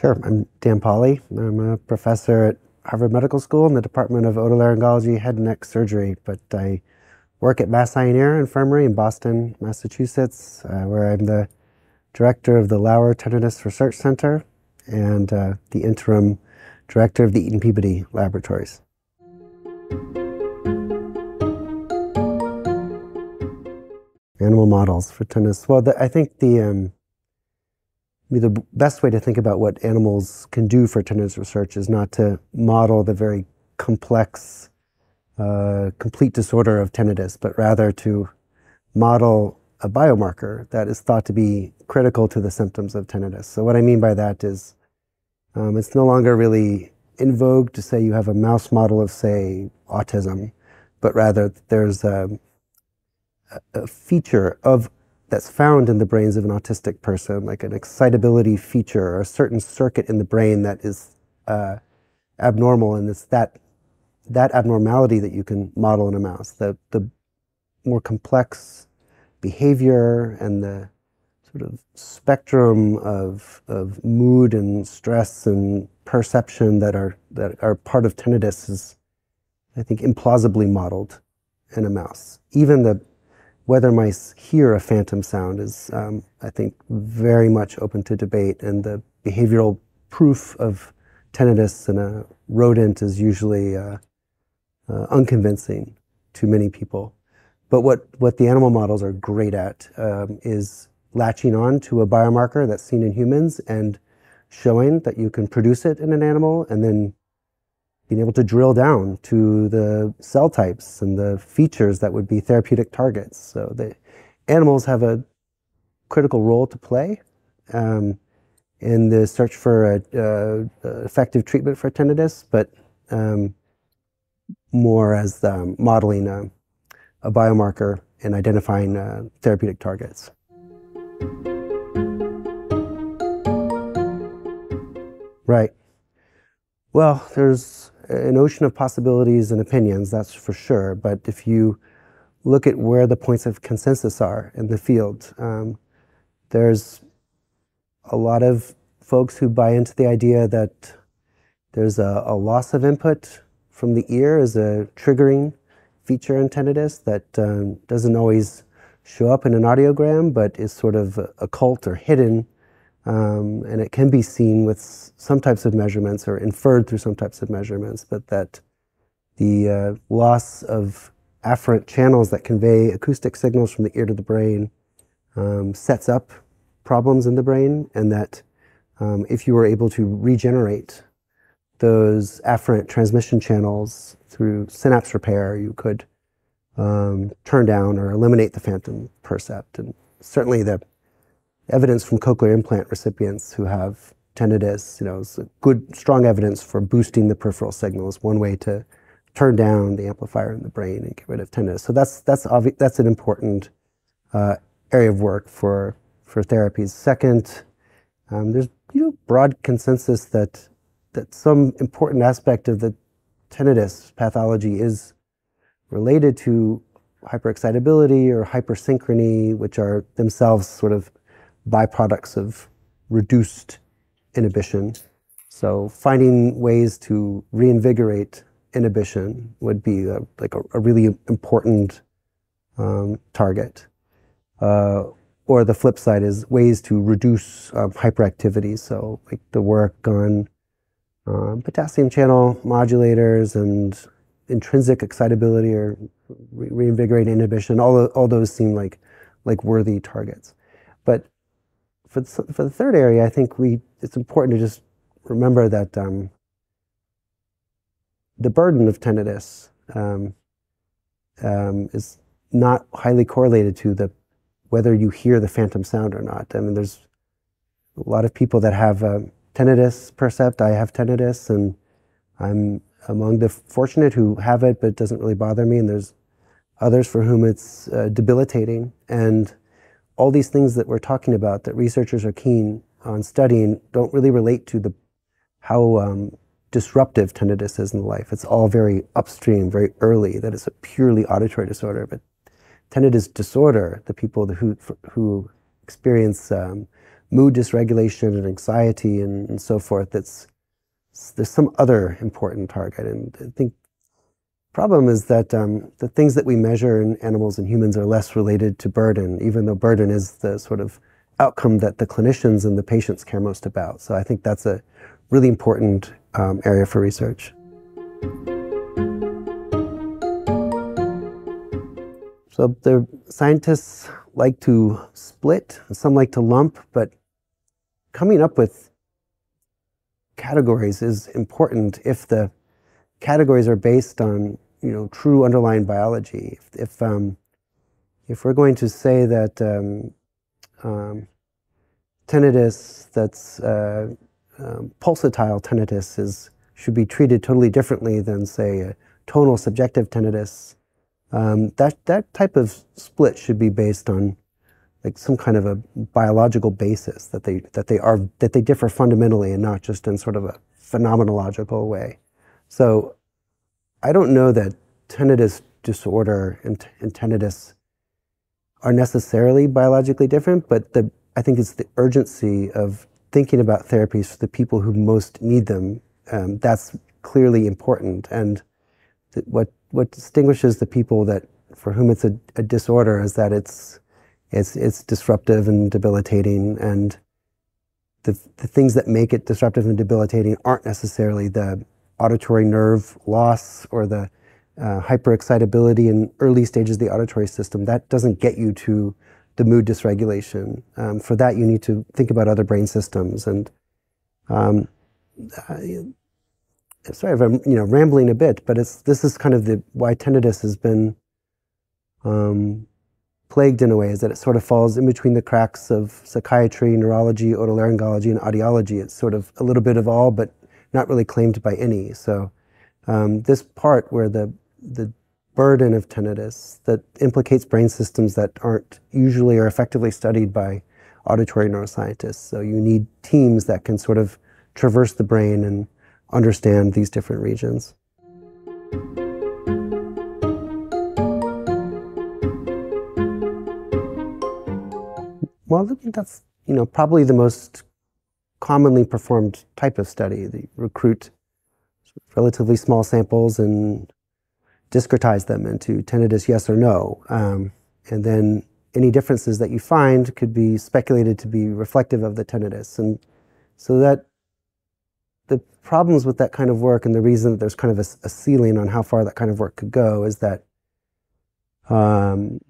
Sure. I'm Dan Polley. I'm a professor at Harvard Medical School in the Department of Otolaryngology, Head and Neck Surgery, but I work at Mass Eye and Ear Infirmary in Boston, Massachusetts, uh, where I'm the director of the Lauer Tinnitus Research Center and uh, the interim director of the Eaton Peabody Laboratories. Animal models for tinnitus. Well, the, I think the um, the best way to think about what animals can do for tinnitus research is not to model the very complex, uh, complete disorder of tinnitus, but rather to model a biomarker that is thought to be critical to the symptoms of tinnitus. So what I mean by that is um, it's no longer really in vogue to say you have a mouse model of, say, autism, but rather there's a, a feature of that's found in the brains of an autistic person, like an excitability feature or a certain circuit in the brain that is uh, abnormal, and it's that that abnormality that you can model in a mouse. The the more complex behavior and the sort of spectrum of of mood and stress and perception that are that are part of tinnitus is, I think, implausibly modeled in a mouse. Even the whether mice hear a phantom sound is, um, I think, very much open to debate, and the behavioral proof of tinnitus in a rodent is usually uh, uh, unconvincing to many people. But what, what the animal models are great at um, is latching on to a biomarker that's seen in humans and showing that you can produce it in an animal and then being able to drill down to the cell types and the features that would be therapeutic targets. So the animals have a critical role to play um, in the search for a, a, a, effective treatment for tinnitus, but um, more as um, modeling a, a, biomarker and identifying uh, therapeutic targets. Right. Well, there's an ocean of possibilities and opinions, that's for sure. But if you look at where the points of consensus are in the field, um, there's a lot of folks who buy into the idea that there's a, a, loss of input from the ear as a triggering feature in tinnitus that um, doesn't always show up in an audiogram, but is sort of occult or hidden um, and it can be seen with some types of measurements or inferred through some types of measurements, but that the uh, loss of afferent channels that convey acoustic signals from the ear to the brain um, sets up problems in the brain, and that um, if you were able to regenerate those afferent transmission channels through synapse repair, you could um, turn down or eliminate the phantom percept. And certainly the evidence from cochlear implant recipients who have tinnitus, you know, is good, strong evidence for boosting the peripheral signals. One way to turn down the amplifier in the brain and get rid of tinnitus. So that's that's obvi- that's an important uh, area of work for for therapies. Second, um, there's you know broad consensus that that some important aspect of the tinnitus pathology is related to hyperexcitability or hypersynchrony, which are themselves sort of byproducts of reduced inhibition. So finding ways to reinvigorate inhibition would be a, like a, a, really important um, target. Uh, or the flip side is ways to reduce um, hyperactivity. So like the work on um, potassium channel modulators and intrinsic excitability or re- reinvigorating inhibition. All, all those seem like like worthy targets. But for the, for the third area, I think we it's important to just remember that um, the burden of tinnitus um, um, is not highly correlated to the whether you hear the phantom sound or not. I mean, there's a lot of people that have uh, tinnitus percept. I have tinnitus, and I'm among the fortunate who have it, but it doesn't really bother me. And there's others for whom it's uh, debilitating and all these things that we're talking about that researchers are keen on studying don't really relate to the how um, disruptive tinnitus is in life. It's all very upstream, very early. That it's a purely auditory disorder, but tinnitus disorder, the people who who experience um, mood dysregulation and anxiety and, and so forth. That's there's some other important target, and I think problem is that um, the things that we measure in animals and humans are less related to burden, even though burden is the sort of outcome that the clinicians and the patients care most about. So I think that's a really important um, area for research. So the scientists like to split, some like to lump, but coming up with categories is important if the categories are based on you know true underlying biology. If if, um, if we're going to say that um, um, tinnitus that's uh, um, pulsatile tinnitus is should be treated totally differently than say tonal subjective tinnitus um, that that type of split should be based on like some kind of a biological basis that they that they are that they differ fundamentally and not just in sort of a phenomenological way. So I don't know that tinnitus disorder and, and tinnitus are necessarily biologically different, but the I think it's the urgency of thinking about therapies for the people who most need them. Um, that's clearly important, and what what distinguishes the people that for whom it's a, a disorder is that it's it's it's disruptive and debilitating and the, the things that make it disruptive and debilitating aren't necessarily the auditory nerve loss or the uh, hyperexcitability in early stages of the auditory system. That doesn't get you to the mood dysregulation. Um, for that, you need to think about other brain systems. And um, sorry if I'm you know rambling a bit, but it's this is kind of the why tinnitus has been um, plagued in a way is that it sort of falls in between the cracks of psychiatry, neurology, otolaryngology, and audiology. It's sort of a little bit of all, but not really claimed by any. So um, this part where the the burden of tinnitus that implicates brain systems that aren't usually or effectively studied by auditory neuroscientists. So you need teams that can sort of traverse the brain and understand these different regions. Well, I think that's you know probably the most commonly performed type of study. They recruit relatively small samples and discretize them into tinnitus yes or no, um, and then any differences that you find could be speculated to be reflective of the tinnitus, and so that the problems with that kind of work and the reason that there's kind of a, a ceiling on how far that kind of work could go is that um,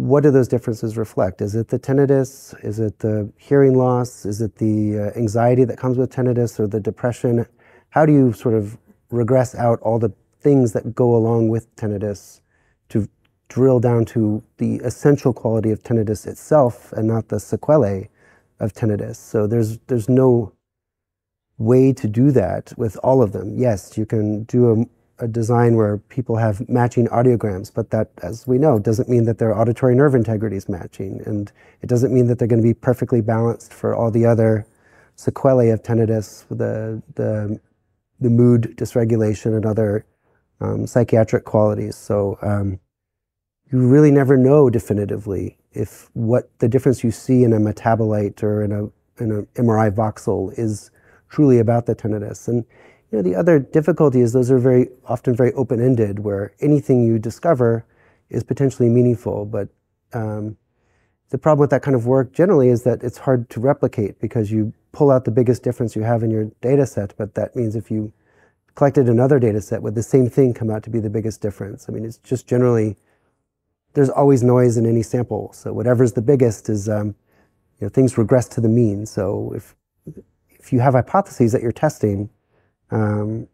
what do those differences reflect? Is it the tinnitus? Is it the hearing loss? Is it the uh, anxiety that comes with tinnitus or the depression? How do you sort of regress out all the things that go along with tinnitus to drill down to the essential quality of tinnitus itself and not the sequelae of tinnitus? So there's there's no way to do that with all of them. Yes, you can do a, a, design where people have matching audiograms, but that, as we know, doesn't mean that their auditory nerve integrity is matching. And it doesn't mean that they're going to be perfectly balanced for all the other sequelae of tinnitus, the, the, the mood dysregulation and other um, psychiatric qualities. So um, you really never know definitively if what the difference you see in a metabolite or in a in an MRI voxel is truly about the tinnitus. And you know, the other difficulty is those are very often very open-ended, where anything you discover is potentially meaningful. But um, the problem with that kind of work generally is that it's hard to replicate because you pull out the biggest difference you have in your data set, but that means if you collected another data set, would the same thing come out to be the biggest difference? I mean, it's just generally, there's always noise in any sample. So whatever's the biggest is, um, you know, things regress to the mean. So if if you have hypotheses that you're testing, um,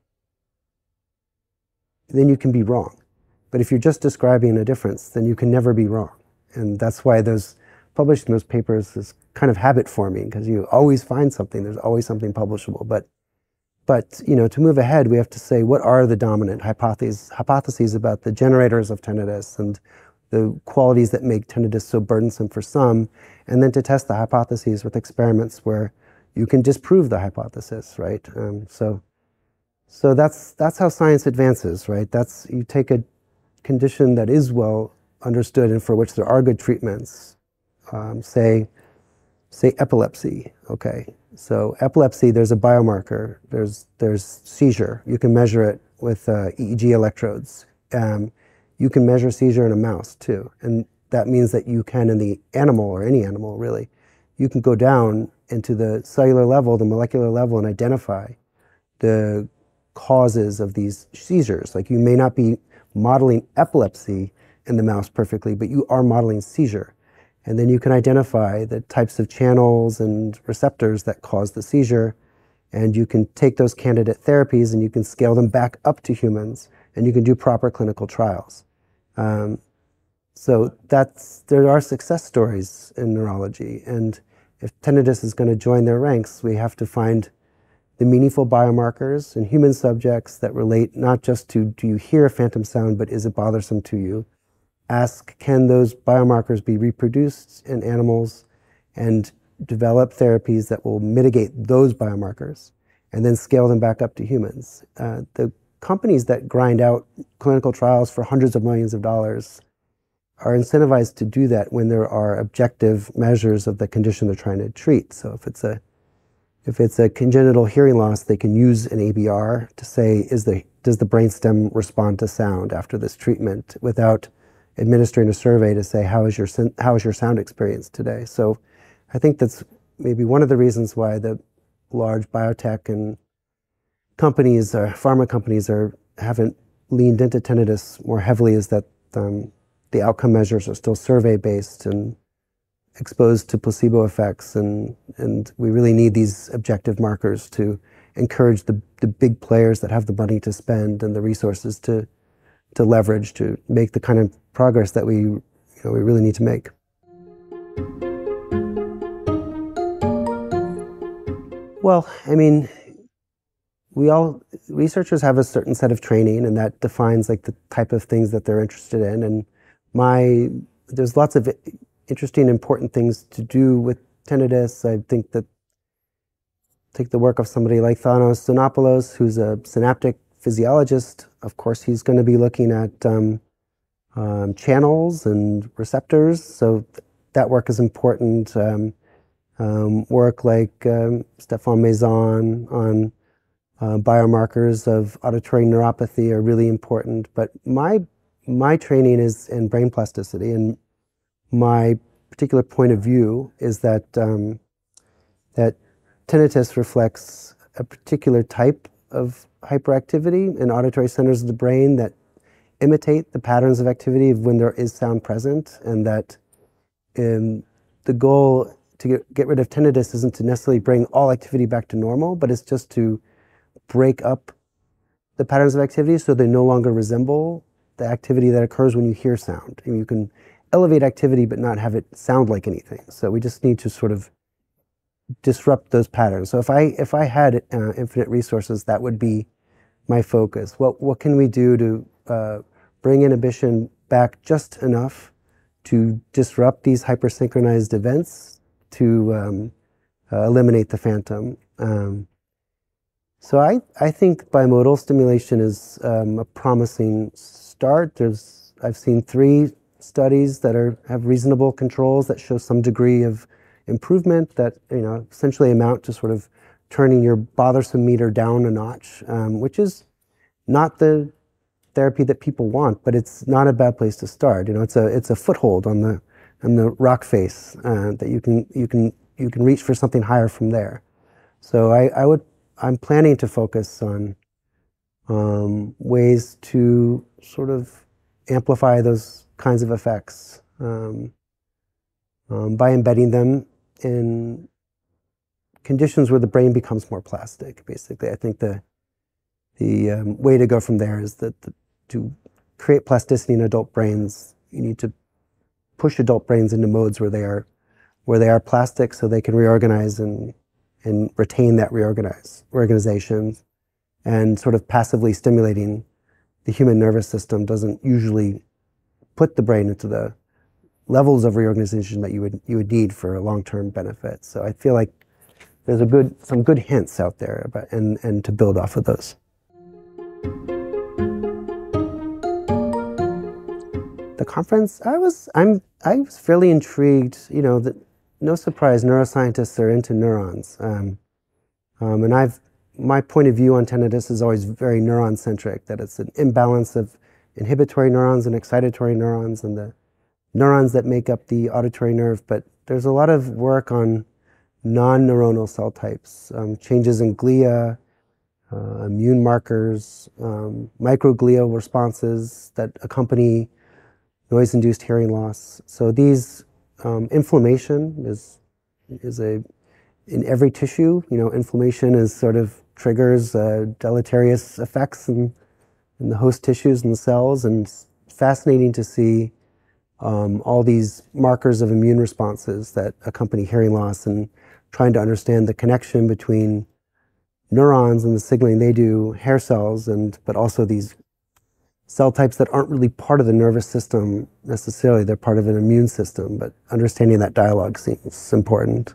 then you can be wrong. But if you're just describing a difference, then you can never be wrong. And that's why those publishing those papers is kind of habit forming because you always find something. There's always something publishable. But but you know, to move ahead, we have to say what are the dominant hypotheses hypotheses about the generators of tinnitus and the qualities that make tinnitus so burdensome for some, and then to test the hypotheses with experiments where you can disprove the hypothesis, right? Um, so, so that's that's how science advances, right? That's you take a condition that is well understood and for which there are good treatments, um, say say epilepsy. Okay, so epilepsy, there's a biomarker. There's there's seizure. You can measure it with uh, EEG electrodes. Um, you can measure seizure in a mouse too, and that means that you can in the animal or any animal really, you can go down into the cellular level, the molecular level, and identify the causes of these seizures. Like you may not be modeling epilepsy in the mouse perfectly, but you are modeling seizure. And then you can identify the types of channels and receptors that cause the seizure. And you can take those candidate therapies and you can scale them back up to humans and you can do proper clinical trials. Um, so that's, there are success stories in neurology. And if tinnitus is going to join their ranks, we have to find the meaningful biomarkers in human subjects that relate not just to do you hear a phantom sound, but is it bothersome to you? ask can those biomarkers be reproduced in animals and develop therapies that will mitigate those biomarkers and then scale them back up to humans. Uh, the companies that grind out clinical trials for hundreds of millions of dollars are incentivized to do that when there are objective measures of the condition they're trying to treat. So if it's a if it's a congenital hearing loss, they can use an ABR to say, is the, does the brainstem respond to sound after this treatment without administering a survey to say how is your how is your sound experience today. So I think that's maybe one of the reasons why the large biotech and companies or pharma companies are haven't leaned into tinnitus more heavily is that um, the outcome measures are still survey based and exposed to placebo effects and and we really need these objective markers to encourage the, the big players that have the money to spend and the resources to to leverage to make the kind of progress that we, you know, we really need to make. Well, I mean, we all researchers have a certain set of training, and that defines like the type of things that they're interested in. And my there's lots of interesting, important things to do with tinnitus. I think that take the work of somebody like Thanos Tzounopoulos, who's a synaptic physiologist, of course, he's going to be looking at um, um, channels and receptors. So th that work is important. Um, um work like um, Stefan Maison on uh, biomarkers of auditory neuropathy are really important. But my my training is in brain plasticity, and my particular point of view is that um, that tinnitus reflects a particular type of hyperactivity in auditory centers of the brain that imitate the patterns of activity of when there is sound present, and that um, the goal to get, get rid of tinnitus isn't to necessarily bring all activity back to normal, but it's just to break up the patterns of activity so they no longer resemble the activity that occurs when you hear sound. And you can elevate activity but not have it sound like anything. So we just need to sort of disrupt those patterns. So if I if I had uh, infinite resources, that would be my focus. What what can we do to uh, bring inhibition back just enough to disrupt these hypersynchronized events to um, uh, eliminate the phantom? Um, so I I think bimodal stimulation is um, a promising start. There's I've seen three studies that are have reasonable controls that show some degree of improvement that you know essentially amount to sort of turning your bothersome meter down a notch, um, which is not the therapy that people want, but it's not a bad place to start. You know, it's a it's a foothold on the on the rock face uh, that you can you can you can reach for something higher from there. So I, I would I'm planning to focus on um, ways to sort of amplify those kinds of effects um, um, by embedding them in conditions where the brain becomes more plastic. Basically, I think the the um, way to go from there is that the, to create plasticity in adult brains, you need to push adult brains into modes where they are where they are plastic, so they can reorganize and and retain that reorganize organization, and sort of passively stimulating the human nervous system doesn't usually put the brain into the levels of reorganization that you would you would need for a long-term benefit. So I feel like there's a good some good hints out there about and and to build off of those. The conference, I was I'm I was fairly intrigued. You know that no surprise, neuroscientists are into neurons. Um, um, and I've, my point of view on tinnitus is always very neuron centric, that it's an imbalance of inhibitory neurons and excitatory neurons and the neurons that make up the auditory nerve. But there's a lot of work on non neuronal cell types, um, changes in glia, uh, immune markers, um, microglial responses that accompany noise induced hearing loss. So these um, inflammation is is a in every tissue. You know, inflammation is sort of triggers uh, deleterious effects in, in the host tissues and the cells, and fascinating to see um, all these markers of immune responses that accompany hearing loss, and trying to understand the connection between neurons and the signaling they do, hair cells, and but also these cell types that aren't really part of the nervous system necessarily. They're part of an immune system, but understanding that dialogue seems important.